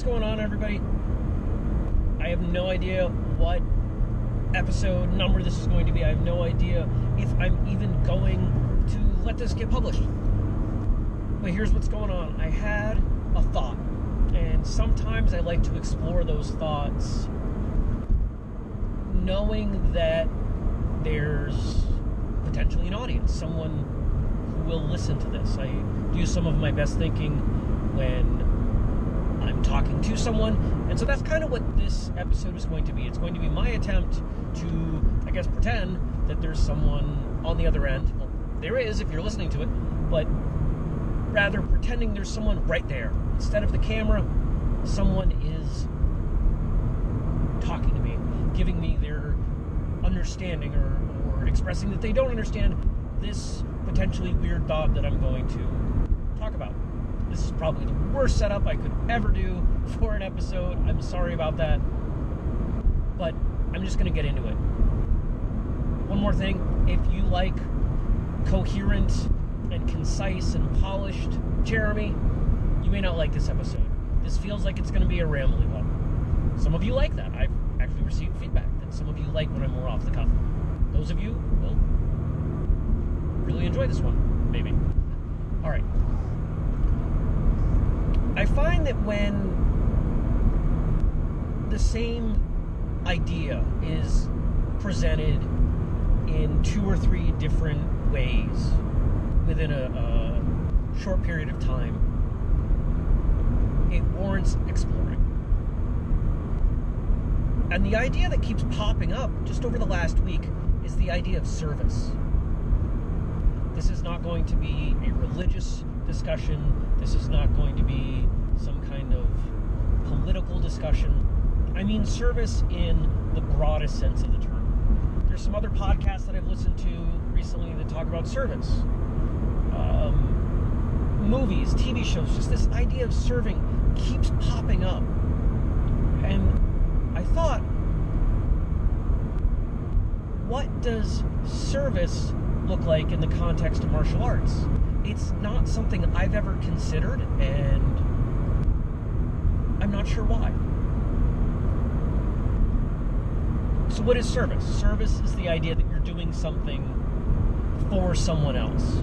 what's going on, everybody? I have no idea what episode number this is going to be. I have no idea if I'm even going to let this get published. But here's what's going on I had a thought, and sometimes I like to explore those thoughts knowing that there's potentially an audience, someone who will listen to this. I do some of my best thinking when I'm talking to someone. And so that's kind of what this episode is going to be. It's going to be my attempt to, I guess, pretend that there's someone on the other end. Well, there is if you're listening to it, but rather pretending there's someone right there. Instead of the camera, someone is talking to me, giving me their understanding or, or expressing that they don't understand this potentially weird thought that I'm going to talk about. This is probably the worst setup I could ever do for an episode. I'm sorry about that. But I'm just going to get into it. One more thing if you like coherent and concise and polished Jeremy, you may not like this episode. This feels like it's going to be a rambling one. Some of you like that. I've actually received feedback that some of you like when I'm more off the cuff. Those of you will really enjoy this one, maybe. All right. I find that when the same idea is presented in two or three different ways within a, a short period of time, it warrants exploring. And the idea that keeps popping up just over the last week is the idea of service. This is not going to be a religious discussion. This is not going to be some kind of political discussion. I mean service in the broadest sense of the term. There's some other podcasts that I've listened to recently that talk about service. Um, movies, TV shows, just this idea of serving keeps popping up. And I thought, what does service look like in the context of martial arts? It's not something I've ever considered, and I'm not sure why. So, what is service? Service is the idea that you're doing something for someone else.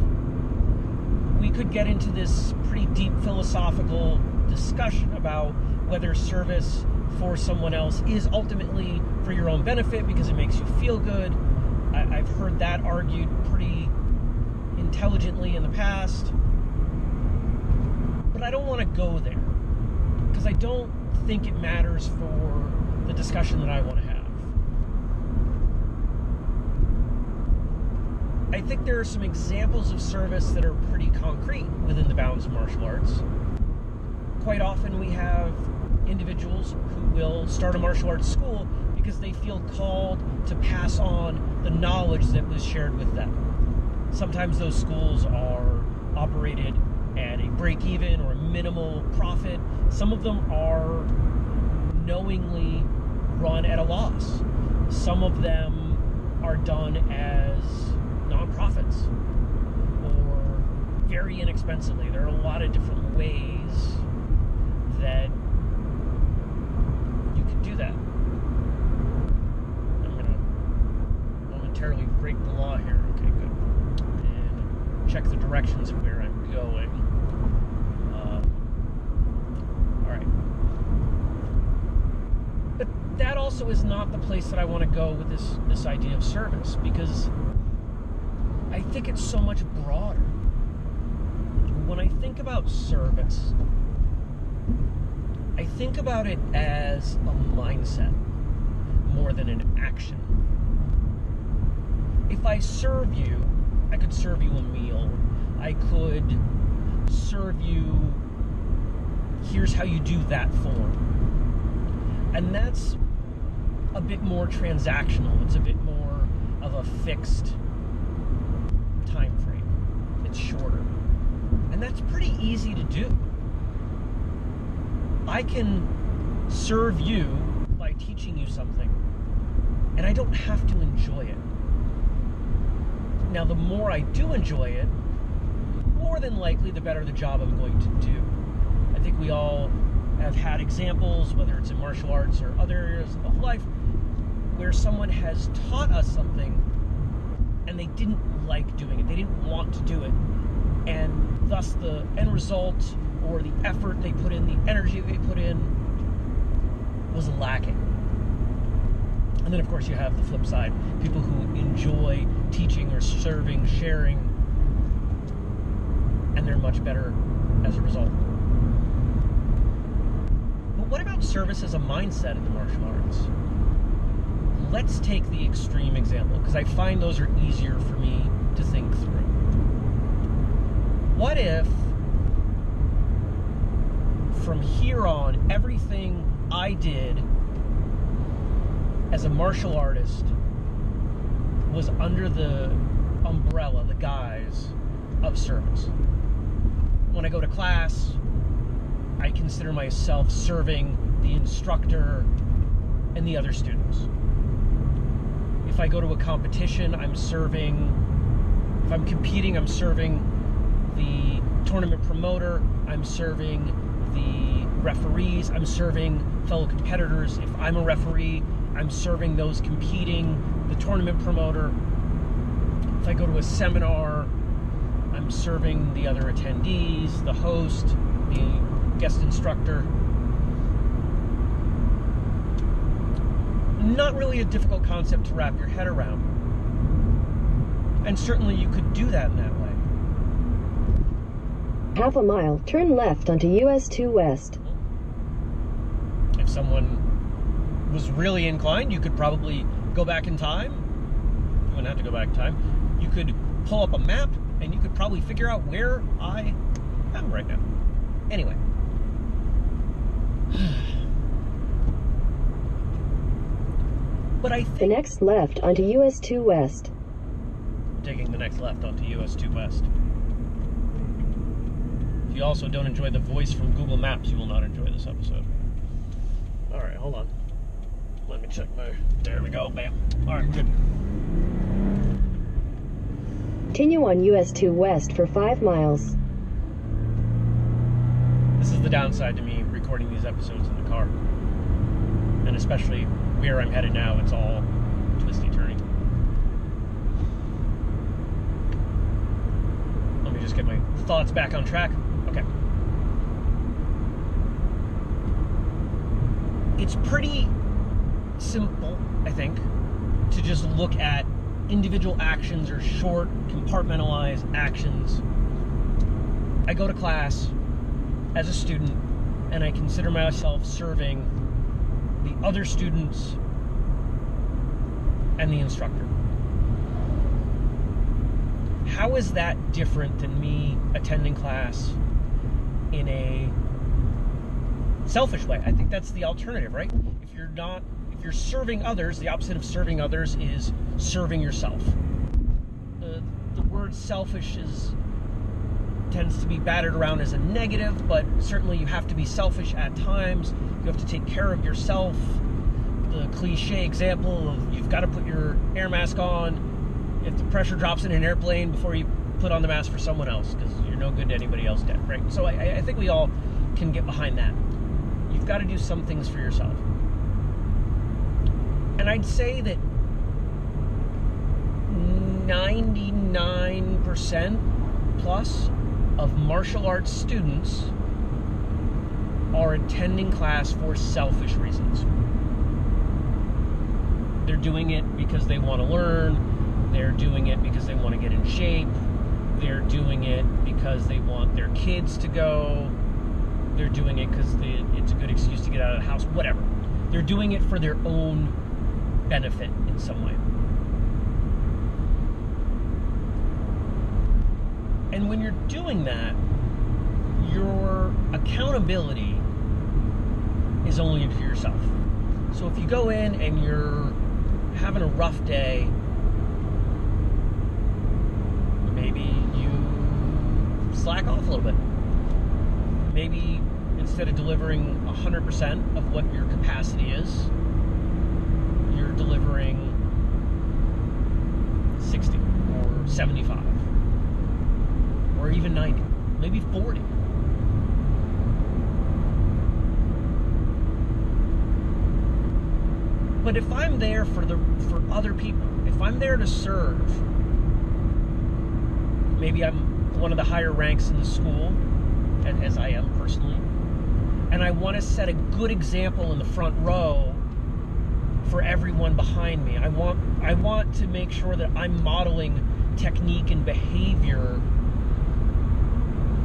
We could get into this pretty deep philosophical discussion about whether service for someone else is ultimately for your own benefit because it makes you feel good. I, have heard that argued pretty intelligently in the past. But I don't want to go there because I don't think it matters for the discussion that I want to have. I think there are some examples of service that are pretty concrete within the bounds of martial arts. Quite often we have individuals who will start a martial arts school because they feel called to pass on the knowledge that was shared with them. Sometimes those schools are operated at a break even or a minimal profit. Some of them are knowingly run at a loss. Some of them are done as nonprofits or very inexpensively. There are a lot of different ways that you can do that. I'm going to momentarily break the law here. Okay, good. And check the directions of where I'm going. Um, all right. But that also is not the place that I want to go with this this idea of service because I think it's so much broader. When I think about service, I think about it as a mindset more than an action. If I serve you, I could serve you a meal. I could serve you, here's how you do that form. And that's a bit more transactional. It's a bit more of a fixed time frame. It's shorter. And that's pretty easy to do. I can serve you by teaching you something, and I don't have to enjoy it. Now, the more I do enjoy it, more than likely the better the job I'm going to do. I think we all I've had examples, whether it's in martial arts or other areas of life, where someone has taught us something and they didn't like doing it. They didn't want to do it. And thus the end result or the effort they put in, the energy they put in was lacking. And then, of course, you have the flip side people who enjoy teaching or serving, sharing, and they're much better as a result. But what about service as a mindset in the martial arts? Let's take the extreme example because I find those are easier for me to think through. What if from here on everything I did as a martial artist was under the umbrella, the guise of service. When I go to class, I consider myself serving the instructor and the other students. If I go to a competition, I'm serving, if I'm competing, I'm serving the tournament promoter, I'm serving the referees, I'm serving fellow competitors. If I'm a referee, I'm serving those competing, the tournament promoter. If I go to a seminar, I'm serving the other attendees, the host, the guest instructor. Not really a difficult concept to wrap your head around. And certainly you could do that in that way. Half a mile, turn left onto US 2 West. If someone was really inclined, you could probably go back in time. You wouldn't have to go back in time. You could pull up a map and you could probably figure out where I am right now. Anyway. But I think The next left onto US 2 West. taking the next left onto US 2 West. If you also don't enjoy the voice from Google Maps, you will not enjoy this episode. All right, hold on. Let me check my. There we go. Bam. All right, good. Continue on US 2 West for 5 miles. This is the downside to me recording these episodes in the car. And especially where I'm headed now, it's all twisty turning. Let me just get my thoughts back on track. Okay. It's pretty simple, I think, to just look at individual actions or short, compartmentalized actions. I go to class as a student and I consider myself serving the other students and the instructor. How is that different than me attending class in a selfish way? I think that's the alternative, right? If you're not you're serving others, the opposite of serving others is serving yourself. The, the word selfish is tends to be battered around as a negative, but certainly you have to be selfish at times. You have to take care of yourself. The cliche example of you've got to put your air mask on if the pressure drops in an airplane before you put on the mask for someone else because you're no good to anybody else dead, right? So I, I think we all can get behind that. You've got to do some things for yourself. And I'd say that 99% plus of martial arts students are attending class for selfish reasons. They're doing it because they want to learn, they're doing it because they want to get in shape, they're doing it because they want their kids to go, they're doing it because it's a good excuse to get out of the house, whatever. They're doing it for their own benefit in some way. And when you're doing that, your accountability is only to yourself. So if you go in and you're having a rough day, maybe you slack off a little bit. Maybe instead of delivering 100% of what your capacity is, 60 or 75 or even 90, maybe 40. But if I'm there for the for other people, if I'm there to serve, maybe I'm one of the higher ranks in the school, as I am personally, and I want to set a good example in the front row for everyone behind me. I want I want to make sure that I'm modeling technique and behavior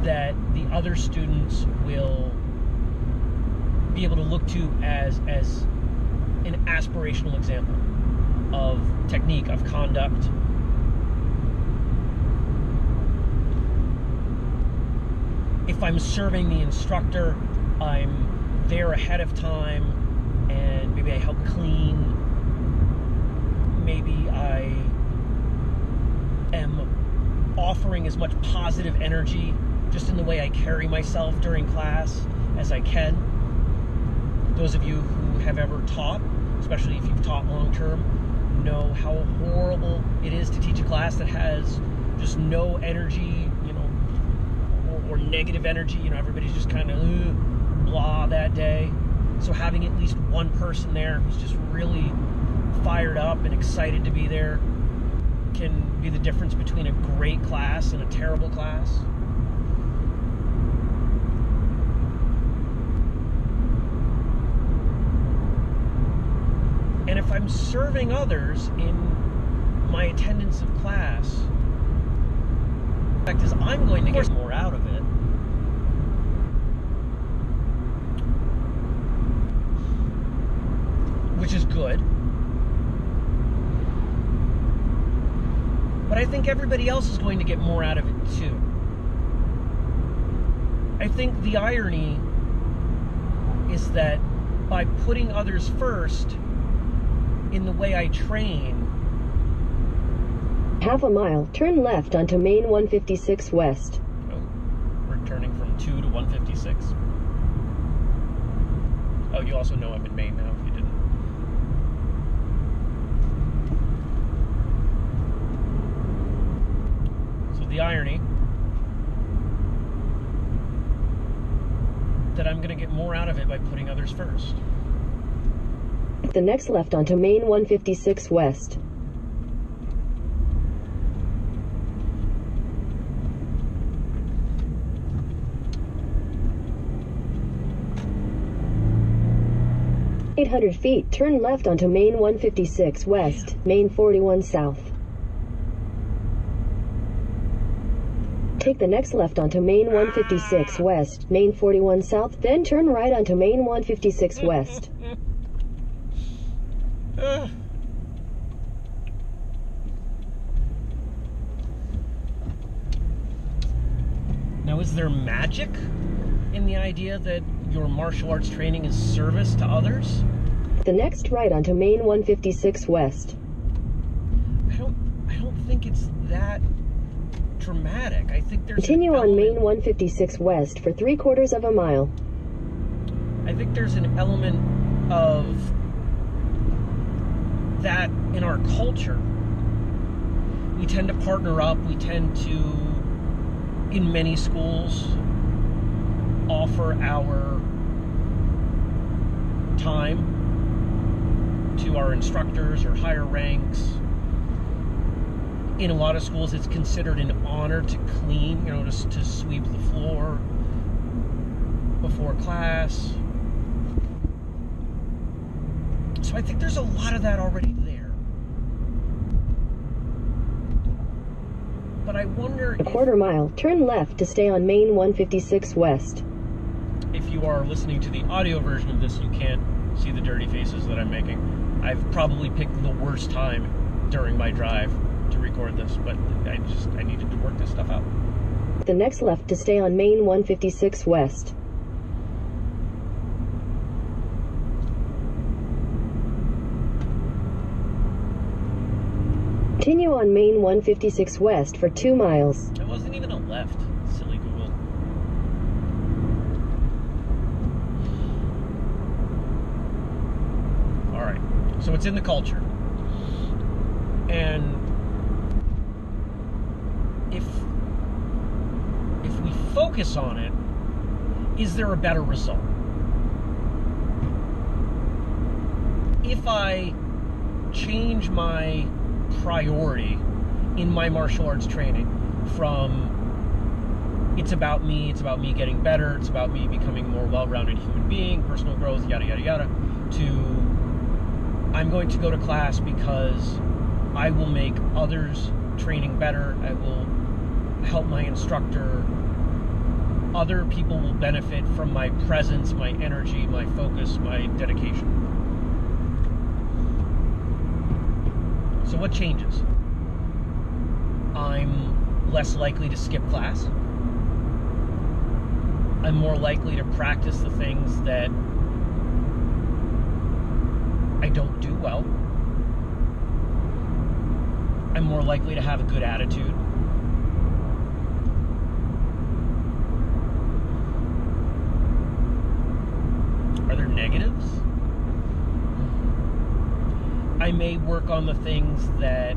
that the other students will be able to look to as as an aspirational example of technique of conduct if i'm serving the instructor i'm there ahead of time and maybe i help clean maybe i as much positive energy just in the way I carry myself during class as I can. Those of you who have ever taught, especially if you've taught long term, know how horrible it is to teach a class that has just no energy, you know, or, or negative energy. You know, everybody's just kind of blah that day. So having at least one person there who's just really fired up and excited to be there can be the difference between a great class and a terrible class. And if I'm serving others in my attendance of class, the fact is I'm going to get more out of it. Which is good. But I think everybody else is going to get more out of it too. I think the irony is that by putting others first, in the way I train. Half a mile, turn left onto Maine 156 West. Oh, we're turning from 2 to 156. Oh, you also know I'm in Maine now if you didn't. So the irony that I'm going to get more out of it by putting others first the next left onto Maine 156 West. Eight hundred feet, turn left onto Maine 156 West, Maine 41 South. Take the next left onto Maine 156 West, Maine 41 South, then turn right onto Maine 156 West. Now, is there magic in the idea that your martial arts training is service to others? The next right onto Maine 156 West. I don't I don't think it's that dramatic. I think there's Continue on Maine 156 West for three quarters of a mile. I think there's an element of that in our culture. We tend to partner up, we tend to, in many schools, offer our time to our instructors or higher ranks. In a lot of schools, it's considered an honor to clean, you know, to, to sweep the floor before class. So I think there's a lot of that already there. But I wonder. A quarter mile, turn left to stay on Maine 156 West. If you are listening to the audio version of this, you can't see the dirty faces that I'm making. I've probably picked the worst time during my drive to record this, but I just I needed to work this stuff out. The next left to stay on Maine 156 West. Continue on Maine 156 West for two miles. It wasn't even a left, silly Google. Alright, so it's in the culture. And if if we focus on it, is there a better result? if I change my priority in my martial arts training from it's about me, it's about me getting better, it's about me becoming a more well rounded human being, personal growth, yada, yada, yada, to I'm going to go to class because I will make others training better, I will help my instructor. Other people will benefit from my presence, my energy, my focus, my dedication. So, what changes? I'm less likely to skip class. I'm more likely to practice the things that I don't do well. I'm more likely to have a good attitude. Are there negatives? I may work on the things that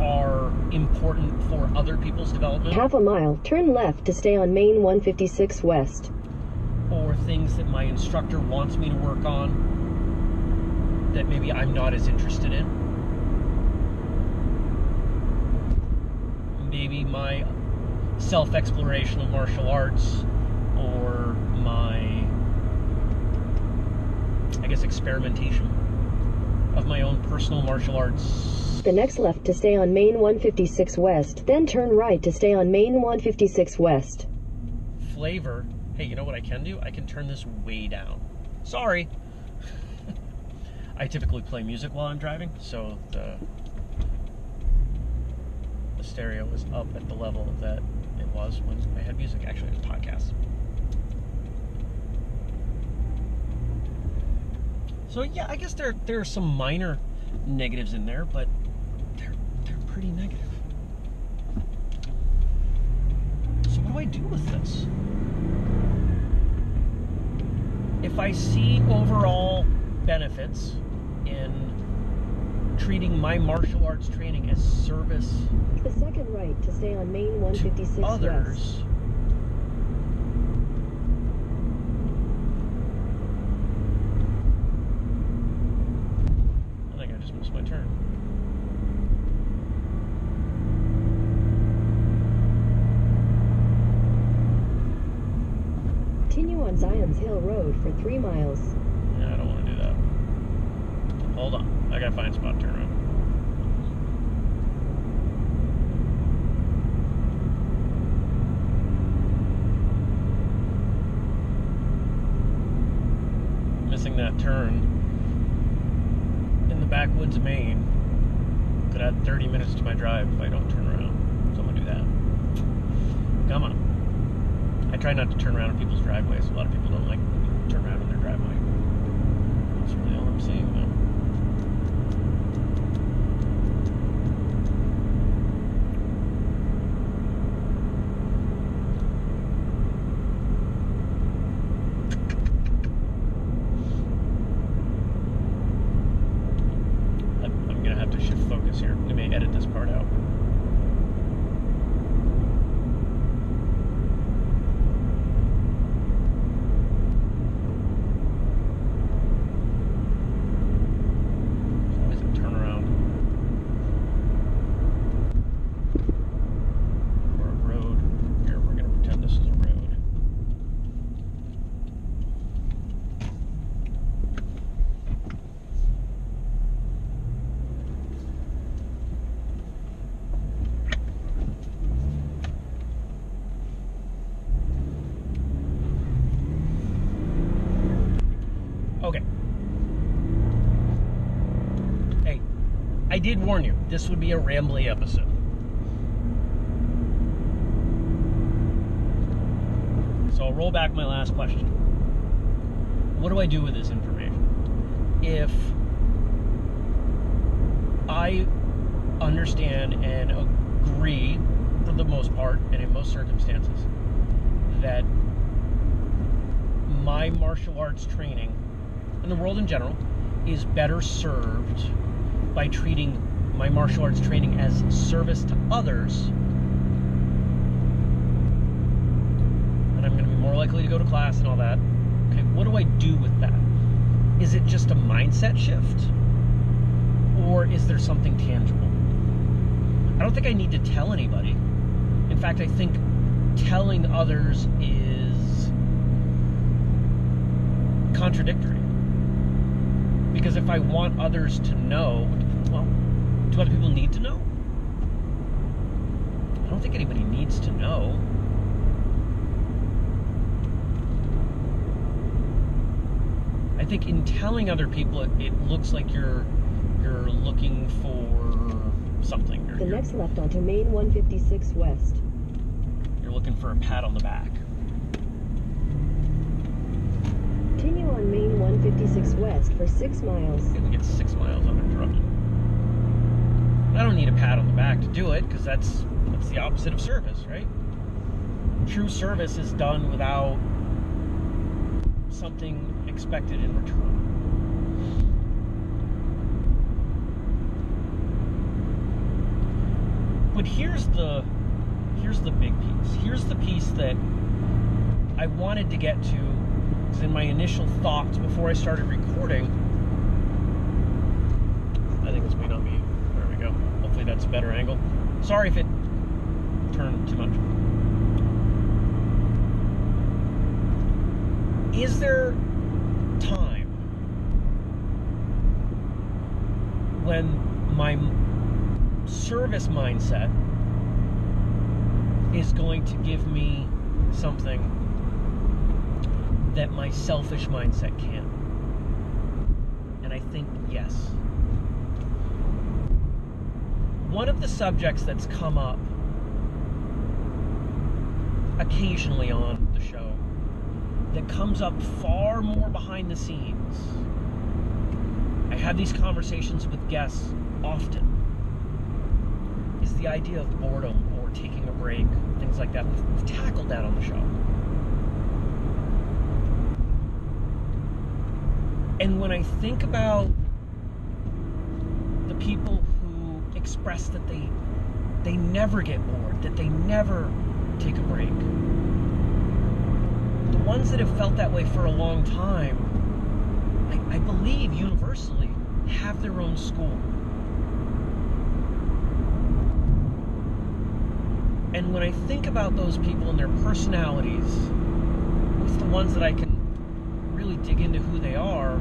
are important for other people's development. Half a mile, turn left to stay on Maine 156 West. Or things that my instructor wants me to work on that maybe I'm not as interested in. Maybe my self exploration of martial arts or my, guess, experimentation of my own personal martial arts The next left to stay on Maine 156 West, then turn right to stay on Maine 156 West. flavor. Hey, you know what I can do? I can turn this way down. Sorry. I typically play music while I'm driving, so the the stereo is up at the level that it was when I had music. Actually, it was podcasts. So yeah, I guess there there are some minor negatives in there, but they're they're pretty negative. So what do I do with this? If I see overall benefits in treating my martial arts training as service The second right to stay on Maine 156 to West. others, I think I just missed my turn. Continue on Zion's Hill Road for three miles. Yeah, I don't want to do that. Hold on. I gotta find a spot to turn around. Missing that turn in the backwoods of Maine could add 30 minutes to my drive if I don't turn around. So I'm gonna do that. Come on. I try not to turn around in people's driveways. A lot of people don't like to turn around in their driveway. That's really all I'm saying, though. I'm, I'm gonna have to shift focus here. We may edit this part out. There's always a turnaround. Or a road. Here, we're gonna pretend this is a road. Okay. Hey, I did warn you, this would be a rambly episode. So I'll roll back my last question. What do I do with this information? If I understand and agree, for the most part and in most circumstances, that my martial arts training and the world in general is better served by treating my martial arts training as service to others. And I'm going to be more likely to go to class and all that. Okay, what do I do with that? is it just a mindset shift? Or is there something tangible? I don't think I need to tell anybody. In fact, I think telling others is contradictory. Because if I want others to know, well, do other people need to know? I don't think anybody needs to know. I think in telling other people, it, it looks like you're you're looking for something. The you're, next left onto Maine 156 West. you're looking for a pat on the back. Continue on Maine 156 West for 6 miles. Okay, we get six miles uninterrupted. I don't need a pat on the back to do it because that's that's the opposite of service, right? True service is done without something expected in return. But here's the here's the big piece. Here's the piece that I wanted to get to 'cause in my initial thoughts before I started recording. I think this may not be. There we go. Hopefully that's a better angle. Sorry if it turned too much. Is there time when my service mindset is going to give me something that my selfish mindset can't? And I think yes. One of the subjects that's come up occasionally on the show that comes up far more behind the scenes. I have these conversations with guests often. Is the idea of boredom or taking a break, things like that. We've, we've tackled that on the show. And when I think about the people who express that they they never get bored, that they never take a break, the ones that have felt that way for a long time, I, I believe universally have their own school. And when I think about those people and their personalities, it's the ones that I can dig into who they are,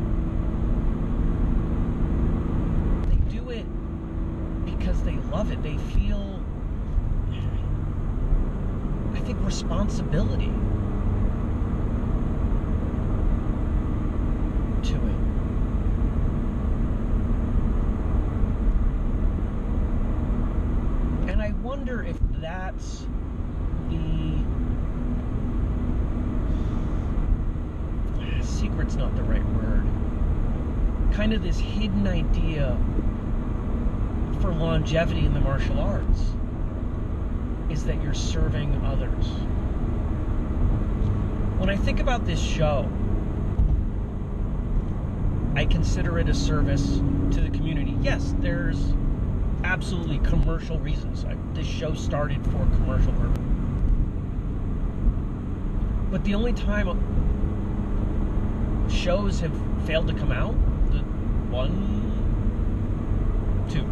they do it because they love it. They feel, I think, responsibility to it. And I wonder if that's the secret's not the right word. Kind of this hidden idea for longevity in the martial arts is that you're serving others. When I think about this show, I consider it a service to the community. Yes, there's absolutely commercial reasons. I, this show started for commercial purpose. But the only time shows have failed to come out, the one, two,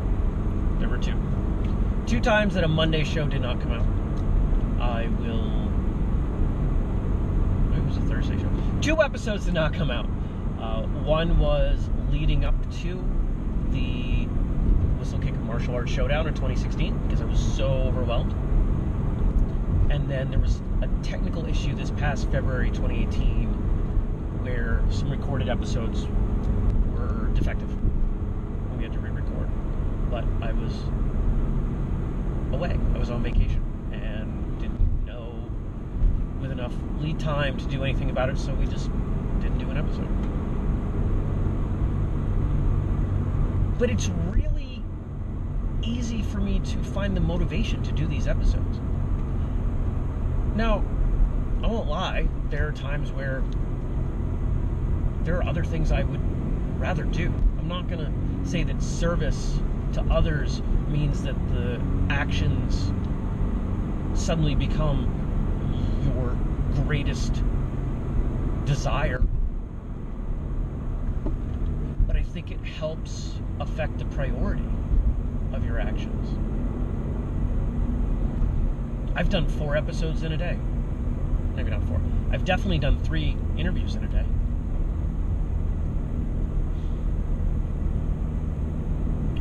there were two, two times that a Monday show did not come out. I will. It was a Thursday show. Two episodes did not come out. Uh, one was leading up to the whistlekick Martial Arts Showdown in 2016 because I was so overwhelmed. And then there was a technical issue this past February 2018 where some recorded episodes were defective. and We had to re-record. But I was away. I was on vacation and didn't know with enough lead time to do anything about it, so we just didn't do an episode. But it's really easy for me to find the motivation to do these episodes. Now, I won't lie, there are times where there are other things I would rather do. I'm not going to say that service to others means that the actions suddenly become your greatest desire. But I think it helps affect the priority of your actions. I've done four episodes in a day. Maybe not four. I've definitely done three interviews in a day.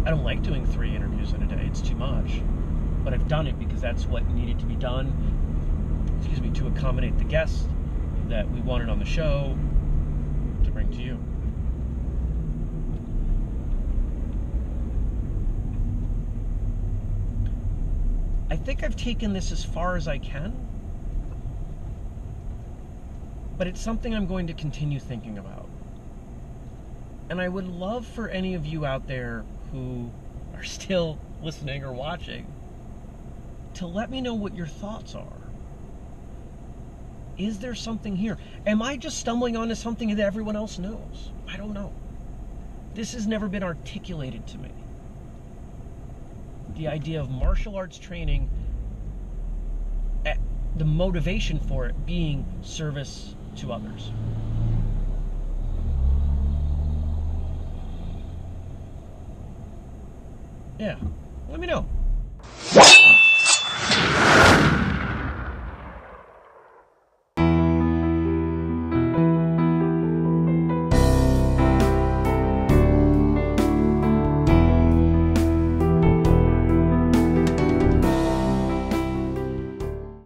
I don't like doing three interviews in a day, it's too much. But I've done it because that's what needed to be done, excuse me, to accommodate the guests that we wanted on the show to bring to you. I think I've taken this as far as I can, but it's something I'm going to continue thinking about. And I would love for any of you out there who are still listening or watching to let me know what your thoughts are. Is there something here? Am I just stumbling onto something that everyone else knows? I don't know. This has never been articulated to me. The idea of martial arts training, eh, the motivation for it being service to others. Yeah, let me know.